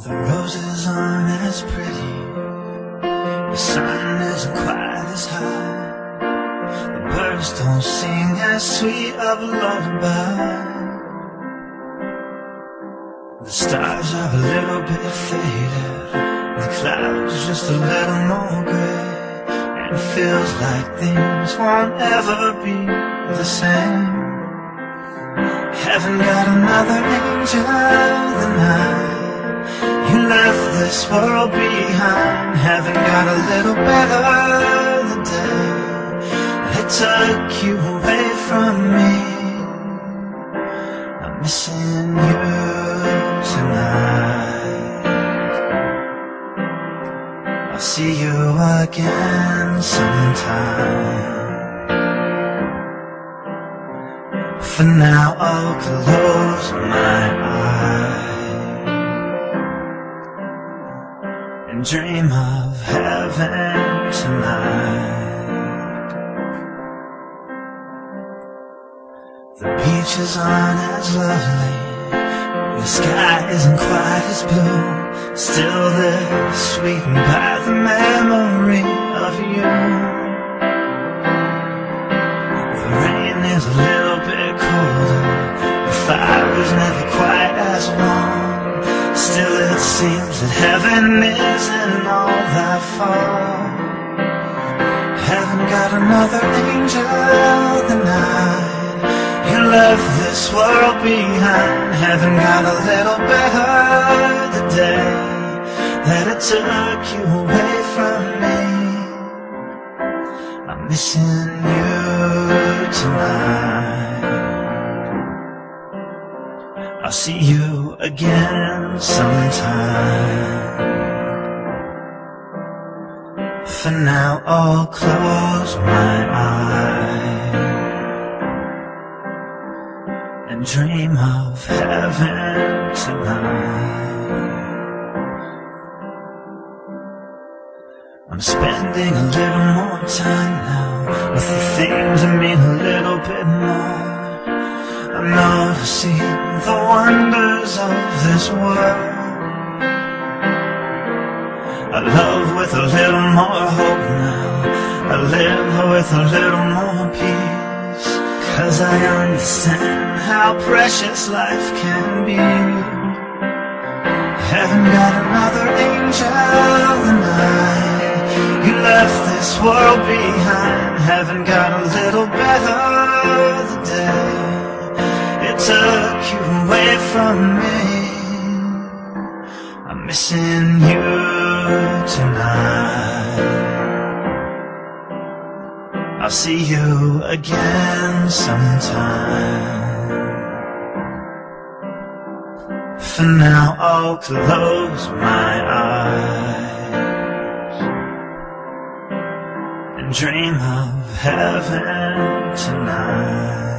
The roses aren't as pretty, the sun isn't quite as high, the birds don't sing as sweet of a lullaby. The stars are a little bit faded, the clouds just a little more gray, and it feels like things won't ever be the same. Haven't got another angel this world behind. Haven't got a little better the day that took you away from me. I'm missing you tonight. I'll see you again sometime. For now I'll close my eyes Dream of heaven tonight. The beaches aren't as lovely. The sky isn't quite as blue. Still they're sweetened by the memory of you that heaven isn't all that far. Haven't got another angel than I You left this world behind. Haven't got a little better the day That it took you away from me. I'm missing you tonight I'll see you again sometime. For now I'll close my eyes And dream of heaven tonight. I'm spending a little more time now With the things that mean a little bit more. I'm noticing the wonders of this world. I love with a little more hope now. I live with a little more peace. Cause I understand how precious life can be. Haven't got another angel tonight You left this world behind. Haven't got a little better the day It took you away from me. I'm missing you tonight. I'll see you again sometime. For now I'll close my eyes And dream of heaven tonight